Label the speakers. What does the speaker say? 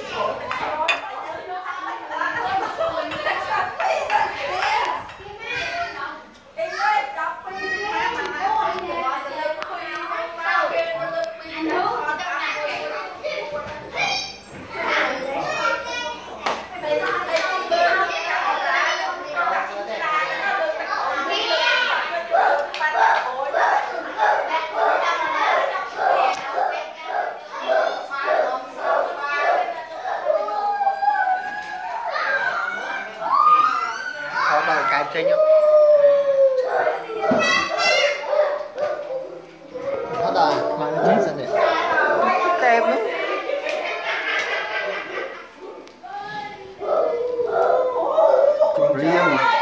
Speaker 1: Yes.
Speaker 2: rồi cài chơi nhau hết rồi mang đến chơi xanh đẹp
Speaker 1: tem
Speaker 3: riêng